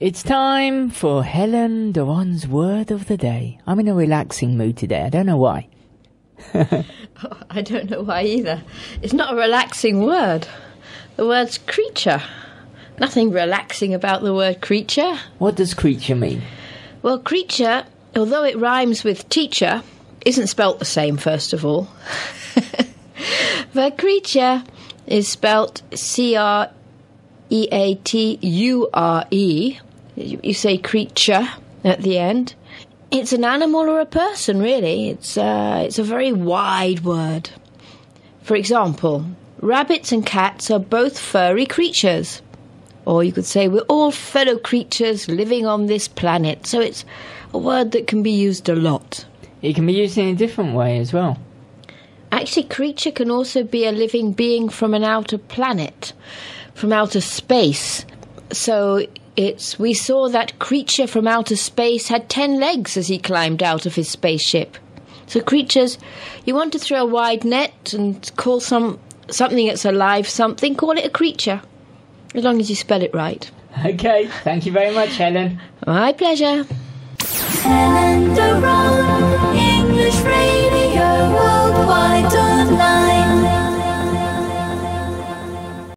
It's time for Helen Doron's word of the day. I'm in a relaxing mood today. I don't know why. I don't know why either. It's not a relaxing word. The word's creature. Nothing relaxing about the word creature. What does creature mean? Well, creature, although it rhymes with teacher, isn't spelt the same, first of all. but creature is spelt C R E A T U R E. You say creature at the end. It's an animal or a person, really. It's, uh, it's a very wide word. For example, rabbits and cats are both furry creatures. Or you could say we're all fellow creatures living on this planet. So it's a word that can be used a lot. It can be used in a different way as well. Actually, creature can also be a living being from an outer planet, from outer space. So it's we saw that creature from outer space had ten legs as he climbed out of his spaceship. So creatures, you want to throw a wide net and call some something that's alive something, call it a creature, as long as you spell it right. Okay, thank you very much, Helen. My pleasure. Helen